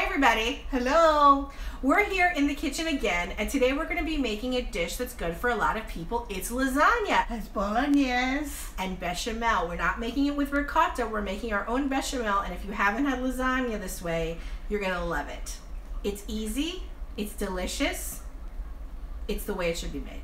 Hi everybody. Hello. We're here in the kitchen again and today we're going to be making a dish that's good for a lot of people. It's lasagna. It's bolognese. And bechamel. We're not making it with ricotta, we're making our own bechamel and if you haven't had lasagna this way, you're going to love it. It's easy, it's delicious, it's the way it should be made.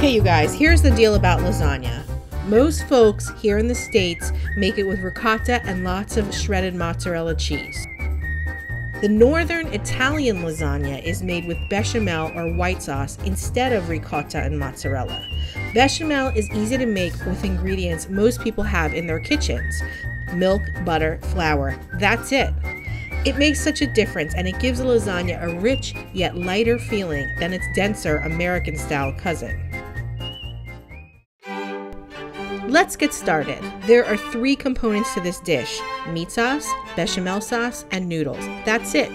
Okay, you guys, here's the deal about lasagna. Most folks here in the States make it with ricotta and lots of shredded mozzarella cheese. The northern Italian lasagna is made with bechamel or white sauce instead of ricotta and mozzarella. Bechamel is easy to make with ingredients most people have in their kitchens milk, butter, flour. That's it. It makes such a difference and it gives a lasagna a rich yet lighter feeling than its denser American style cousin. Let's get started. There are three components to this dish meat sauce, bechamel sauce, and noodles. That's it.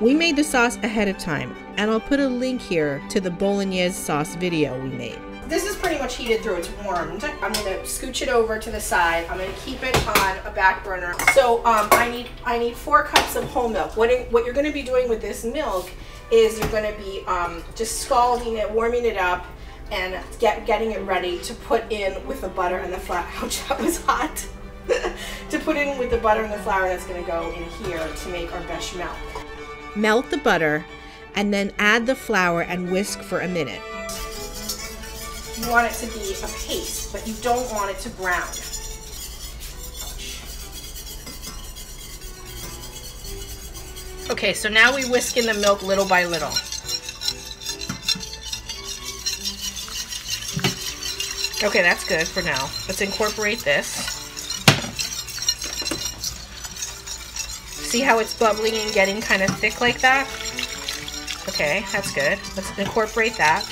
We made the sauce ahead of time, and I'll put a link here to the bolognese sauce video we made. This is pretty much heated through, it's warmed. I'm gonna scooch it over to the side. I'm gonna keep it on a back burner. So um, I need I need four cups of whole milk. What, it, what you're gonna be doing with this milk is you're gonna be um, just scalding it, warming it up, and get, getting it ready to put in with the butter and the flour. Ouch, that was hot. to put in with the butter and the flour that's going to go in here to make our bechamel. Melt the butter and then add the flour and whisk for a minute. You want it to be a paste, but you don't want it to brown. Okay, so now we whisk in the milk little by little. Okay, that's good for now. Let's incorporate this. See how it's bubbling and getting kind of thick like that? Okay, that's good. Let's incorporate that.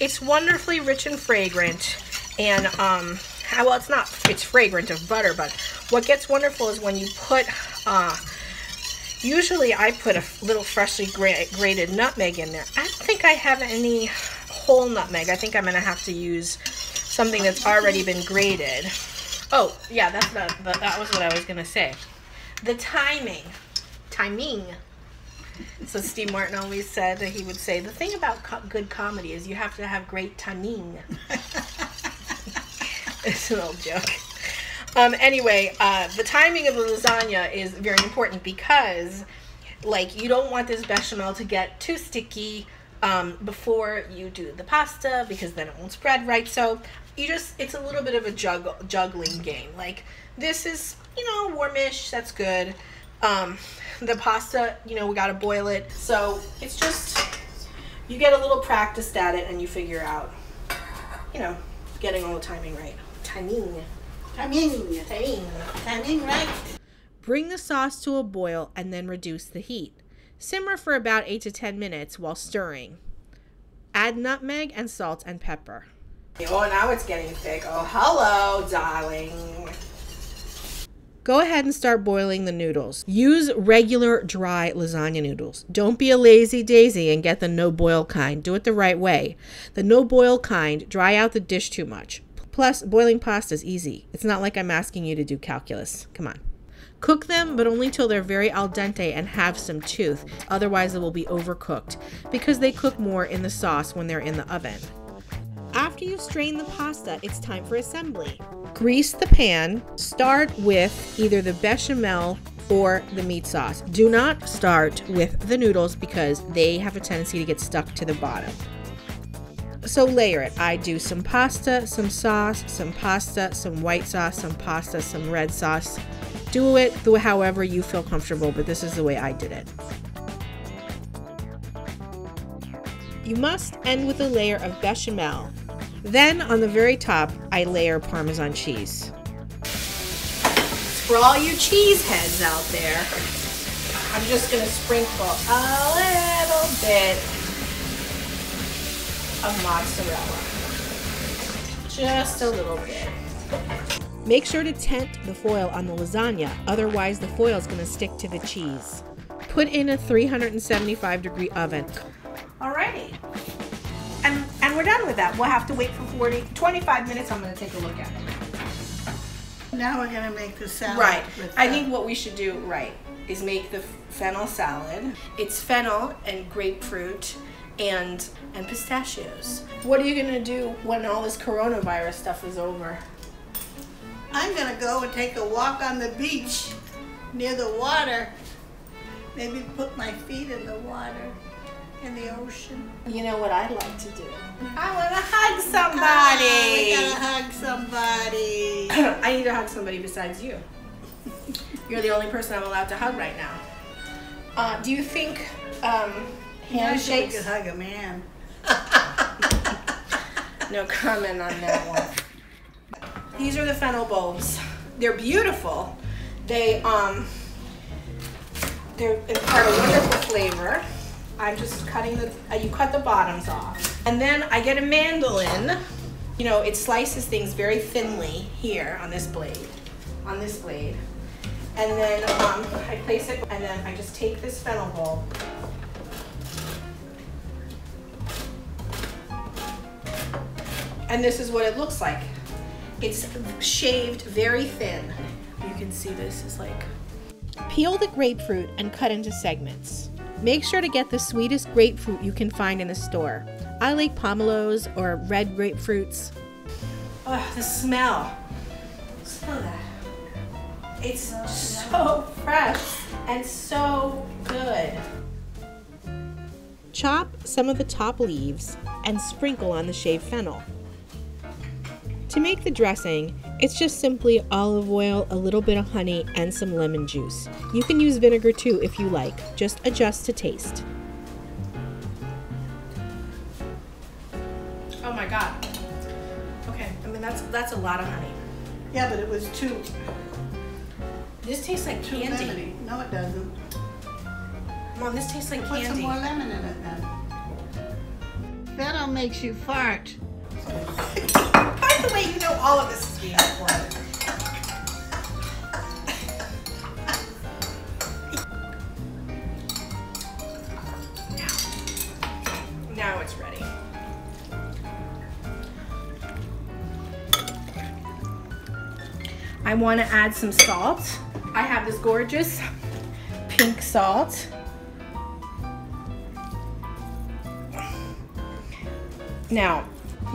It's wonderfully rich and fragrant. And, um, well, it's not, it's fragrant of butter, but what gets wonderful is when you put, uh, usually I put a little freshly grated nutmeg in there. I don't think I have any whole nutmeg. I think I'm going to have to use something that's already been grated. Oh, yeah, that's the, that was what I was going to say. The timing. Timing. So Steve Martin always said that he would say, the thing about co good comedy is you have to have great timing. it's an old joke. Um, anyway, uh, the timing of the lasagna is very important because, like, you don't want this bechamel to get too sticky um, before you do the pasta because then it won't spread right. So you just, it's a little bit of a juggling game. Like this is, you know, warmish, that's good. Um, the pasta, you know, we got to boil it. So it's just, you get a little practiced at it and you figure out, you know, getting all the timing right. Timing. Timing. Timing. Timing right. Bring the sauce to a boil and then reduce the heat. Simmer for about 8 to 10 minutes while stirring. Add nutmeg and salt and pepper. Oh, now it's getting thick. Oh, hello, darling. Go ahead and start boiling the noodles. Use regular dry lasagna noodles. Don't be a lazy daisy and get the no boil kind. Do it the right way. The no boil kind dry out the dish too much. Plus, boiling pasta is easy. It's not like I'm asking you to do calculus. Come on. Cook them, but only till they're very al dente and have some tooth. Otherwise, they will be overcooked because they cook more in the sauce when they're in the oven. After you strain the pasta, it's time for assembly. Grease the pan. Start with either the bechamel or the meat sauce. Do not start with the noodles because they have a tendency to get stuck to the bottom. So layer it. I do some pasta, some sauce, some pasta, some white sauce, some pasta, some red sauce. Do it however you feel comfortable, but this is the way I did it. You must end with a layer of bechamel. Then on the very top, I layer Parmesan cheese. For all you cheese heads out there, I'm just gonna sprinkle a little bit of mozzarella. Just a little bit. Make sure to tent the foil on the lasagna, otherwise the foil is going to stick to the cheese. Put in a 375 degree oven. Alrighty. And, and we're done with that. We'll have to wait for 40, 25 minutes. I'm going to take a look at it. Now we're gonna make the salad. Right. I think what we should do, right, is make the fennel salad. It's fennel and grapefruit and and pistachios. What are you gonna do when all this coronavirus stuff is over? I'm gonna go and take a walk on the beach near the water. Maybe put my feet in the water, in the ocean. You know what I'd like to do? I want to hug somebody. we somebody. gotta hug somebody. I need to hug somebody besides you. You're the only person I'm allowed to hug right now. Uh, do you think um, I handshakes? could hug a man. No comment on that one. These are the fennel bulbs. They're beautiful. They um they're impart a wonderful flavor. I'm just cutting the uh, you cut the bottoms off. And then I get a mandolin. You know, it slices things very thinly here on this blade. On this blade. And then um, I place it and then I just take this fennel bulb and this is what it looks like. It's shaved very thin. You can see this is like. Peel the grapefruit and cut into segments. Make sure to get the sweetest grapefruit you can find in the store. I like pomelos or red grapefruits. Oh, the smell. Smell that. It's so fresh and so good. Chop some of the top leaves and sprinkle on the shaved fennel. To make the dressing, it's just simply olive oil, a little bit of honey, and some lemon juice. You can use vinegar too if you like, just adjust to taste. Oh my god. Okay, I mean that's that's a lot of honey. Yeah, but it was too This tastes like too candy. lemony. No, it doesn't. Mom, this tastes like Put some candy. more lemon in it then. Fennel makes you fart. By the way, you know all of this is being recorded. now, now it's ready. I want to add some salt. I have this gorgeous pink salt. Now,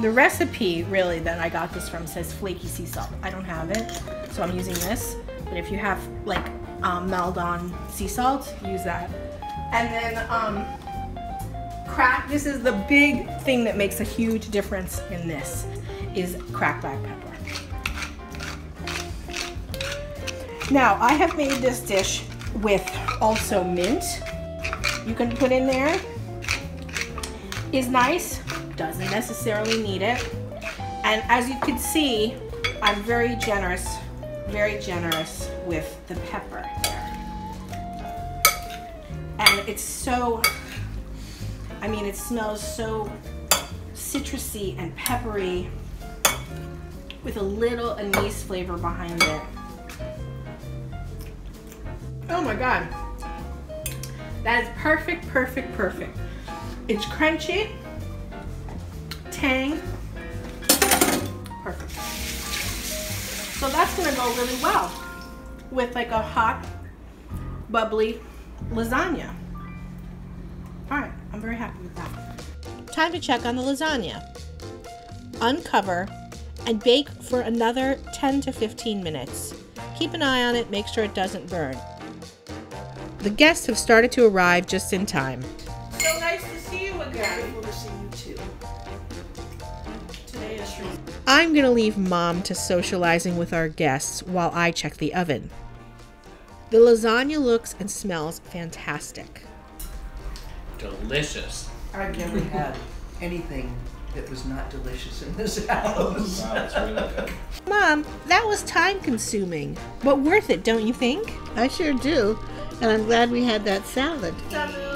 the recipe really that I got this from says flaky sea salt. I don't have it, so I'm using this. But if you have like um, Maldon sea salt, use that. And then um, crack. This is the big thing that makes a huge difference in this is cracked black pepper. Now I have made this dish with also mint. You can put in there. Is nice doesn't necessarily need it. And as you can see, I'm very generous, very generous with the pepper. And it's so, I mean, it smells so citrusy and peppery with a little anise flavor behind it. Oh my God. That is perfect, perfect, perfect. It's crunchy tang. Perfect. So that's gonna go really well with like a hot, bubbly lasagna. All right, I'm very happy with that. Time to check on the lasagna. Uncover and bake for another 10 to 15 minutes. Keep an eye on it, make sure it doesn't burn. The guests have started to arrive just in time. So nice to see you again. Able to see you too. Today is true. I'm gonna leave mom to socializing with our guests while I check the oven. The lasagna looks and smells fantastic. Delicious. I've never had anything that was not delicious in this house. Wow, it's really good. Mom, that was time consuming, but worth it, don't you think? I sure do. And I'm glad we had that salad. Salut.